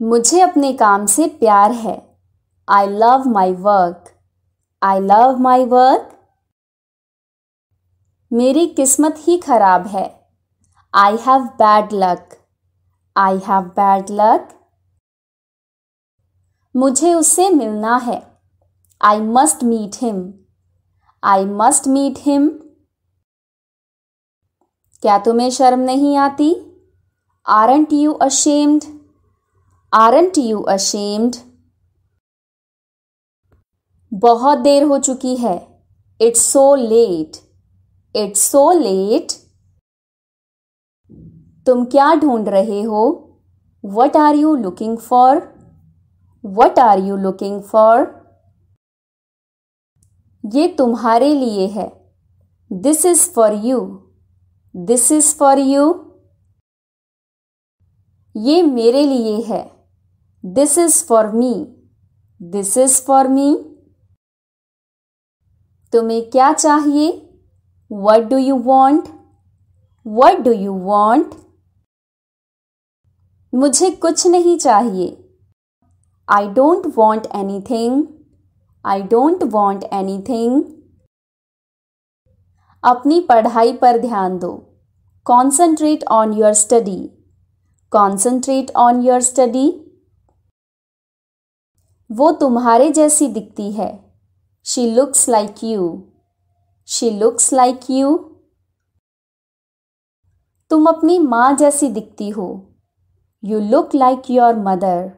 मुझे अपने काम से प्यार है। I love my work I love my work मेरी किस्मत ही खराब है। I have bad luck I have bad luck मुझे उससे मिलना है। I must meet him I must meet him क्या तुम्हें शर्म नहीं आती? Aren't you ashamed aren't you ashamed बहुत देर हो चुकी है। It's so late it's so late तुम क्या ढूंढ रहे हो? What are you looking for what are you looking for ये तुम्हारे लिए है। This is for you this is for you ये मेरे लिए है। This is for me this is for me तुम्हें क्या चाहिए? What do you want what do you want मुझे कुछ नहीं चाहिए। Want anything I don't want anything अपनी पढ़ाई पर ध्यान दो। Concentrate on your study concentrate on your study वो तुम्हारे जैसी दिखती है। She looks like you she looks like you तुम अपनी माँ जैसी दिखती हो। You look like your mother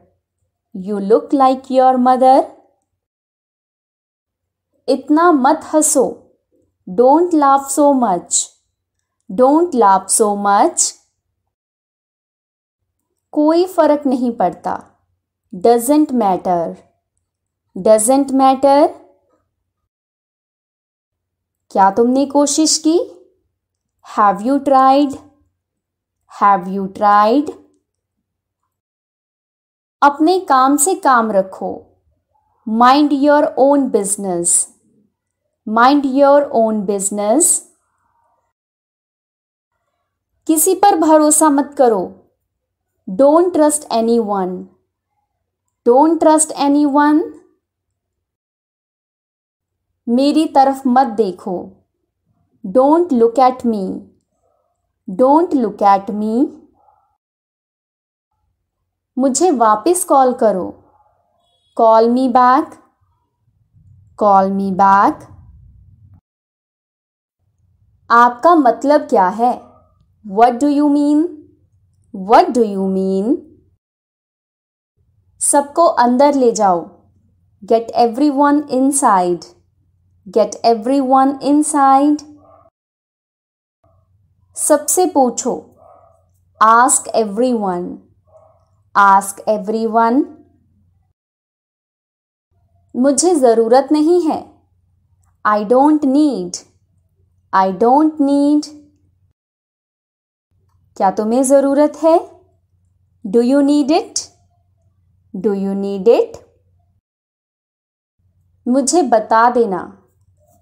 you look like your mother इतना मत हंसो। Don't laugh so much don't laugh so much कोई फ़र्क नहीं पड़ता। डजेंट मैटर डजेंट मैटर क्या तुमने कोशिश की? Have you tried have you tried अपने काम से काम रखो। Mind your own business mind your own business किसी पर भरोसा मत करो। Don't trust anyone don't trust anyone मेरी तरफ़ मत देखो। Don't look at me don't look at me मुझे वापस कॉल करो। Call me back call me back आपका मतलब क्या है? What do you mean what do you mean सबको अंदर ले जाओ। Get everyone inside get everyone inside सबसे पूछो ask everyone ask everyone मुझे ज़रूरत नहीं है। I don't need I don't need क्या तुम्हें ज़रूरत है? Do you need it do you need it मुझे बता देना।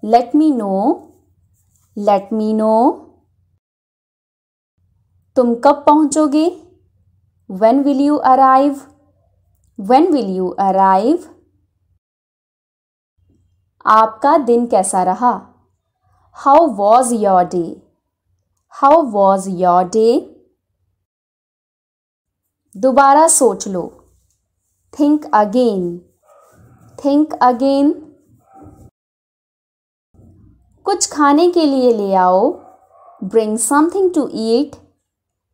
Let me know let me know तुम कब पहुंचोगे? When will you arrive when will you arrive आपका दिन कैसा रहा? How was your day how was your day दोबारा सोच लो। थिंक अगेन थिंक अगेन कुछ खाने के लिए ले आओ। Bring something to eat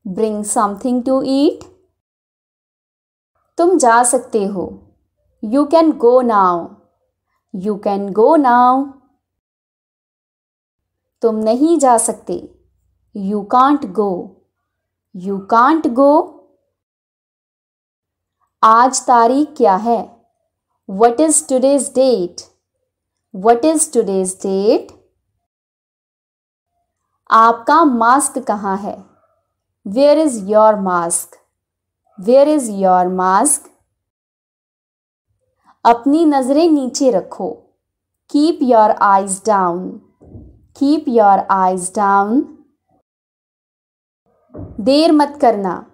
bring something to eat तुम जा सकते हो। You can go now you can go now तुम नहीं जा सकते। You can't go you can't go आज तारीख क्या है? What is today's date what is today's date आपका मास्क कहाँ है? Where is your mask where is your mask अपनी नज़रें नीचे रखो। Keep your eyes down keep your eyes down देर मत करना।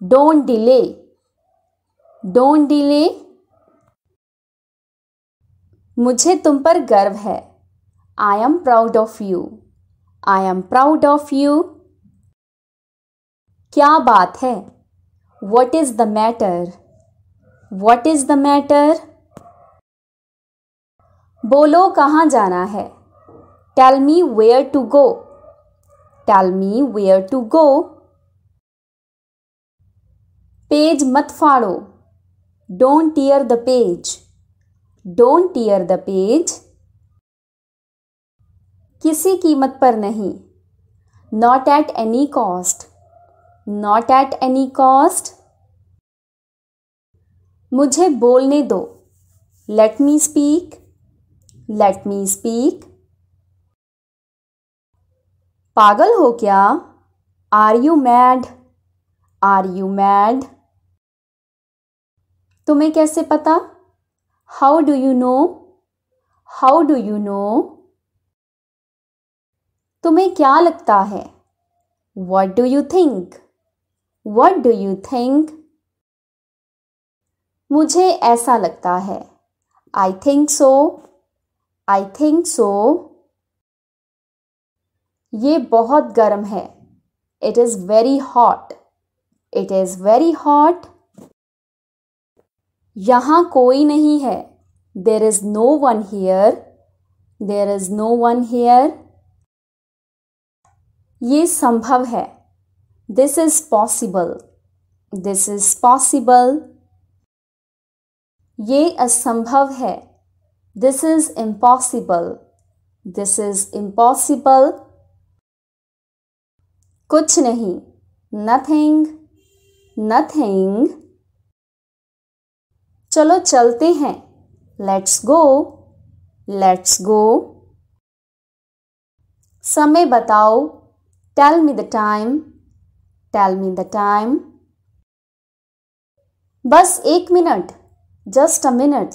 Don't delay don't delay. मुझे तुम पर गर्व है। I am proud of you I am proud of you क्या बात है? What is the matter what is the matter बोलो कहाँ जाना है? Tell me where to go tell me where to go page मत फाड़ो। Don't tear the page don't tear the page किसी कीमत पर नहीं. Not at any cost not at any cost मुझे बोलने दो. Let me speak let me speak पागल हो क्या? Are you mad are you mad तुम्हें कैसे पता? How do you know how do you know तुम्हें क्या लगता है? What do you think what do you think मुझे ऐसा लगता है। I think so I think so ये बहुत गर्म है। It is very hot it is very hot यहाँ कोई नहीं है। There is no one here there is no one here ये संभव है। This is possible this is possible ये असंभव है। This is impossible this is impossible कुछ नहीं। नथिंग नथिंग चलो चलते हैं। लेट्स गो लेट्स गो समय बताओ। Tell me the time tell me the time बस एक minute. Just a minute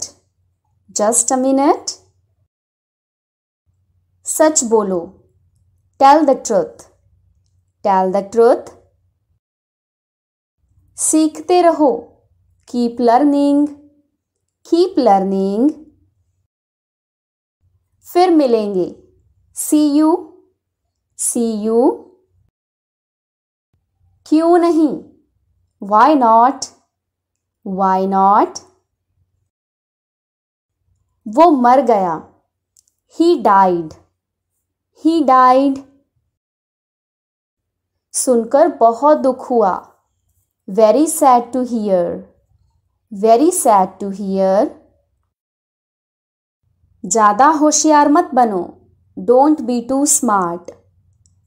just a minute सच बोलो। Tell the truth tell the truth सीखते रहो। कीप लर्निंग कीप लर्निंग फिर मिलेंगे। सी यू सी यू क्यों नहीं? वाई नॉट वाई नॉट वो मर गया। ही डाइड ही डाइड सुनकर बहुत दुख हुआ। Very sad to hear very sad to hear ज़्यादा होशियार मत बनो। Don't be too smart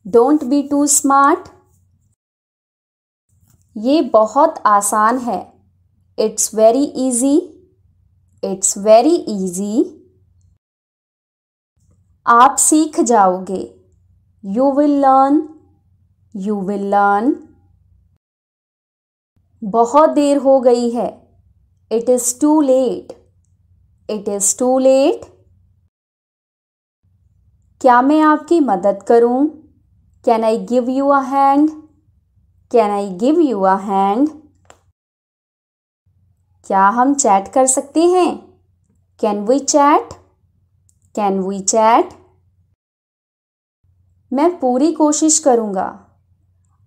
don't be too smart ये बहुत आसान है। It's very easy it's very easy आप सीख जाओगे। You will learn you will learn बहुत देर हो गई है। It is too late it is too late क्या मैं आपकी मदद करूँ? Can I give you a hand can I give you a hand क्या हम चैट कर सकते हैं? Can we chat can we chat मैं पूरी कोशिश करूँगा।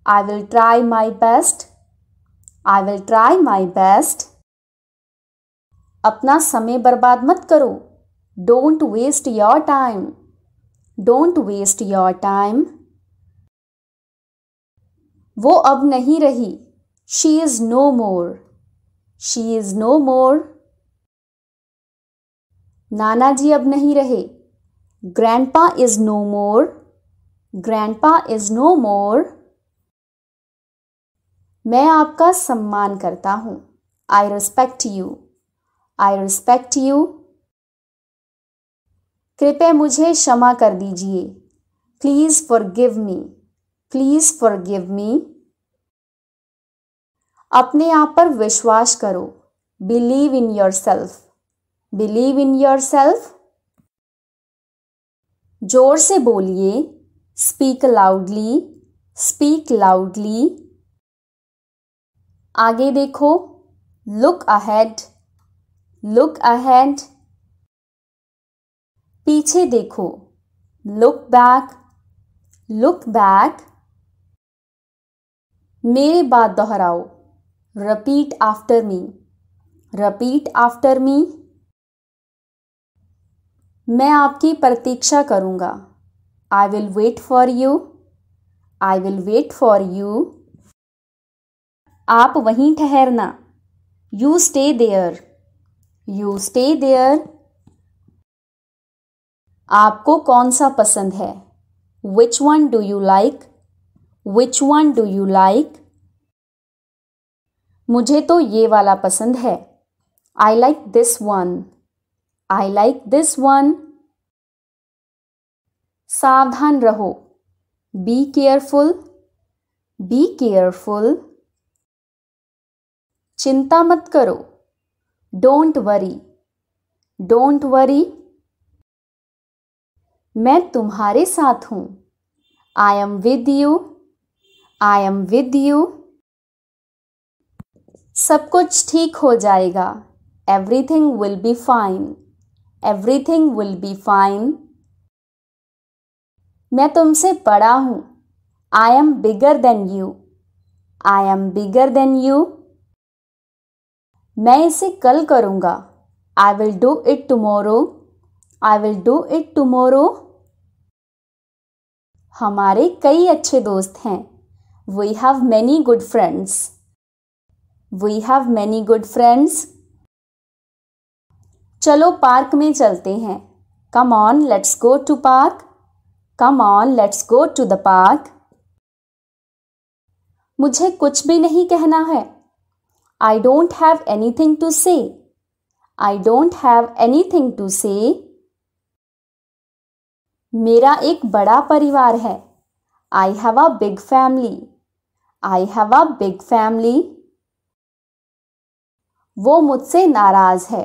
I will try my best I will try my best अपना समय बर्बाद मत करो। Don't waste your time don't waste your time वो अब नहीं रही। She is no more she is no more नाना जी अब नहीं रहे। Grandpa is no more grandpa is no more मैं आपका सम्मान करता हूँ। I respect you I respect you कृपया मुझे क्षमा कर दीजिए। Please forgive me please forgive me अपने आप पर विश्वास करो। Believe in yourself believe in yourself ज़ोर से बोलिए। स्पीक लाउडली स्पीक लाउडली आगे देखो। Look ahead. Look ahead. पीछे देखो। लुक बैक लुक बैक मेरे बात दोहराओ। Repeat after me repeat after me मैं आपकी प्रतीक्षा करूँगा। I will wait for you I will wait for you आप वहीं ठहरना। You stay there you stay there आपको कौन सा पसंद है? Which one do you like which one do you like मुझे तो ये वाला पसंद है। I like this one I like this one सावधान रहो। बी केयरफुल बी केयरफुल चिंता मत करो। डोंट वरी डोंट वरी मैं तुम्हारे साथ हूँ। I am with you I am with you सब कुछ ठीक हो जाएगा। Everything will be fine everything will be fine मैं तुमसे बड़ा हूँ। I am bigger than you I am bigger than you मैं इसे कल करूँगा। I will do it tomorrow I will do it tomorrow हमारे कई अच्छे दोस्त हैं। We have many good friends we have many good friends चलो पार्क में चलते हैं। Come on let's go to park come on let's go to the park मुझे कुछ भी नहीं कहना है। I don't have anything to say I don't have anything to say मेरा एक बड़ा परिवार है। I have a big family I have a big family वो मुझसे नाराज़ है।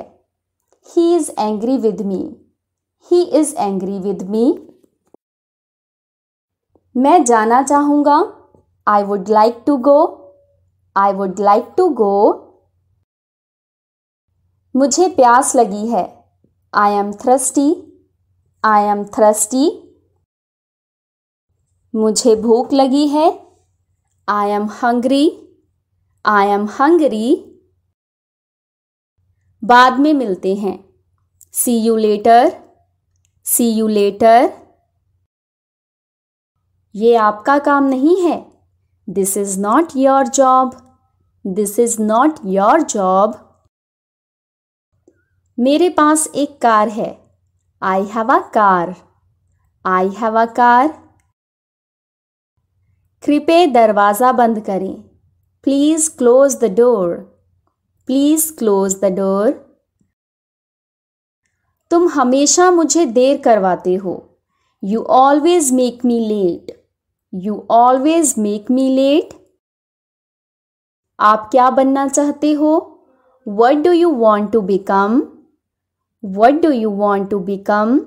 He is angry with me he is angry with me मैं जाना चाहूँगा। I would like to go I would like to go मुझे प्यास लगी है। I am thirsty I am thirsty मुझे भूख लगी है। I am hungry I am hungry बाद में मिलते हैं। See you later see you later ये आपका काम नहीं है। This is not your job this is not your job मेरे पास एक कार है। I have a car I have a car कृपया दरवाज़ा बंद करें। Please close the door please close the door तुम हमेशा मुझे देर करवाते हो। You always make me late you always make me late आप क्या बनना चाहते हो? What do you want to become what do you want to become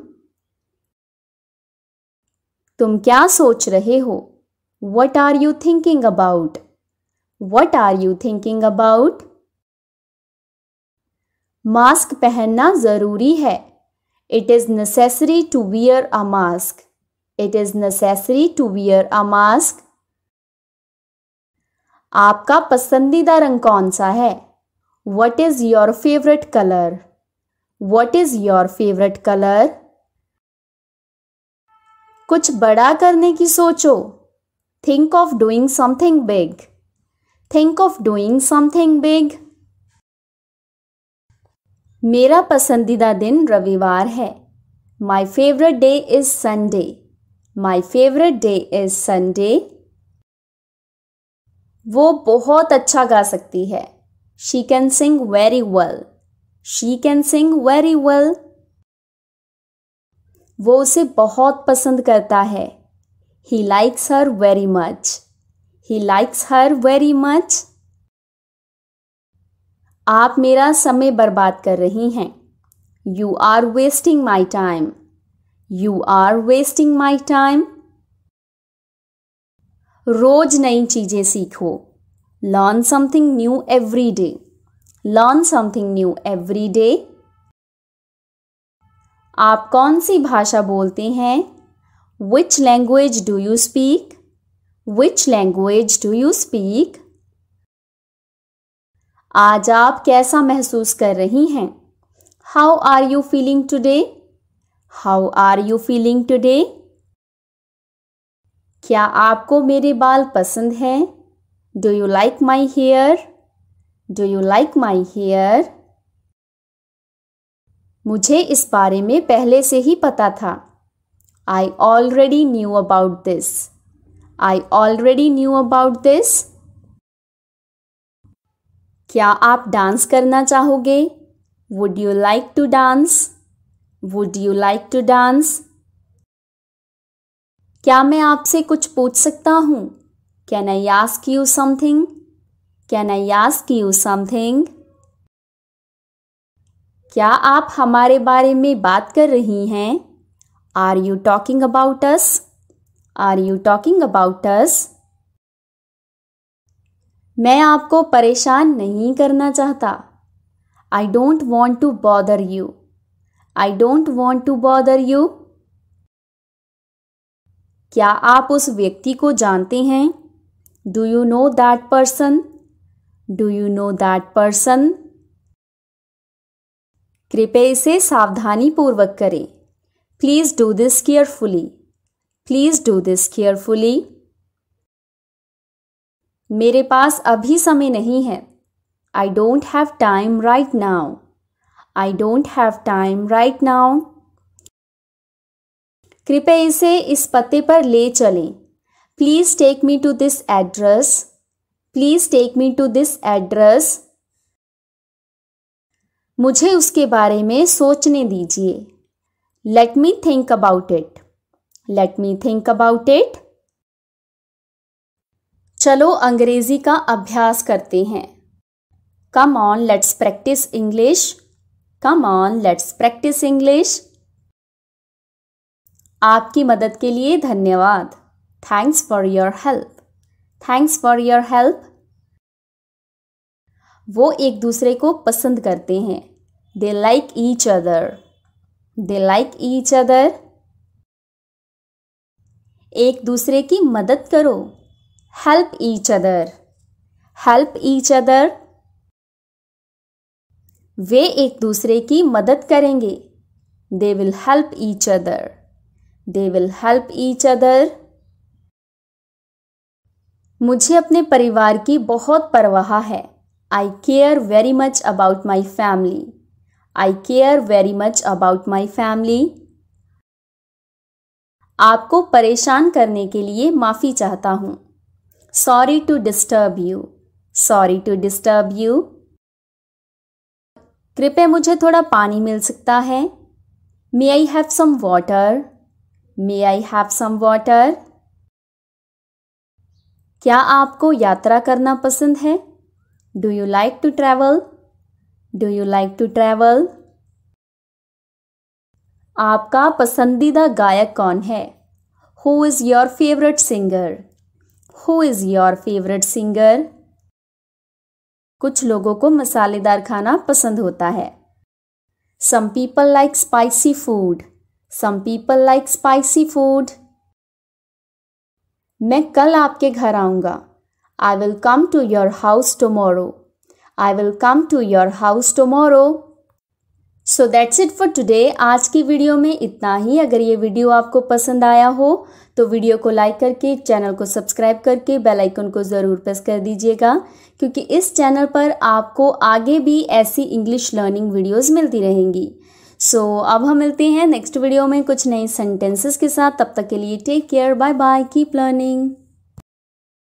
तुम क्या सोच रहे हो? What are you thinking about what are you thinking about mask पहनना ज़रूरी है। It is necessary to wear a mask it is necessary to wear a mask आपका पसंदीदा रंग कौन सा है? What is your favourite colour what is your favourite colour कुछ बड़ा करने की सोचो। Think of doing something big think of doing something big मेरा पसंदीदा दिन रविवार है। My favourite day is Sunday my favourite day is Sunday वो बहुत अच्छा गा सकती है। She can sing very well she can sing very well वो उसे बहुत पसंद करता है। He likes her very much he likes her very much आप मेरा समय बर्बाद कर रही हैं। You are wasting my time you are wasting my time रोज नई चीज़ें सीखो। Learn something new every day learn something new every day आप कौन सी भाषा बोलते हैं? Which language do you speak which language do you speak आज आप कैसा महसूस कर रही हैं? How are you feeling today how are you feeling today क्या आपको मेरे बाल पसंद हैं? Do you like my hair do you like my hair मुझे इस बारे में पहले से ही पता था। I already knew about this I already knew about this क्या आप डांस करना चाहोगे? Would you like to dance would you like to dance क्या मैं आपसे कुछ पूछ सकता हूँ? Can I ask you something can I ask you something क्या आप हमारे बारे में बात कर रही हैं? Are you talking about us are you talking about us मैं आपको परेशान नहीं करना चाहता। I don't want to bother you I don't want to bother you क्या आप उस व्यक्ति को जानते हैं? Do you know that person do you know that person कृपया इसे सावधानी पूर्वक करें। Please do this carefully please do this carefully मेरे पास अभी समय नहीं है। I don't have time right now I don't have time right now कृपया इसे इस पते पर ले चलें। Please take me to this address please take me to this address मुझे उसके बारे में सोचने दीजिए। Let me think about it let me think about it चलो अंग्रेज़ी का अभ्यास करते हैं। Come on let's practice English come on let's practice English आपकी मदद के लिए धन्यवाद। Thanks for your help thanks for your help वो एक दूसरे को पसंद करते हैं। They like each other they like each other एक दूसरे की मदद करो। Help each other help each other वे एक दूसरे की मदद करेंगे। They will help each other they will help each other मुझे अपने परिवार की बहुत परवाह है। I care very much about my family I care very much about my family आपको परेशान करने के लिए माफ़ी चाहता हूँ। Sorry to disturb you sorry to disturb you कृपया मुझे थोड़ा पानी मिल सकता है? May I have some water may I have some water क्या आपको यात्रा करना पसंद है? Do you like to travel do you like to travel आपका पसंदीदा गायक कौन है? Who is your favourite singer who is your favourite singer कुछ लोगों को मसालेदार खाना पसंद होता है। Some people like spicy food some people like spicy food मैं कल आपके घर आऊँगा। I will come to your house tomorrow I will come to your house tomorrow so that's it for today आज की वीडियो में इतना ही। अगर ये वीडियो आपको पसंद आया हो तो वीडियो को लाइक करके चैनल को सब्सक्राइब करके बेल आइकन को ज़रूर प्रेस कर दीजिएगा, क्योंकि इस चैनल पर आपको आगे भी ऐसी इंग्लिश लर्निंग वीडियोस मिलती रहेंगी। सो so, अब हम मिलते हैं नेक्स्ट वीडियो में कुछ नए सेंटेंसेस के साथ। तब तक के लिए take care bye bye keep learning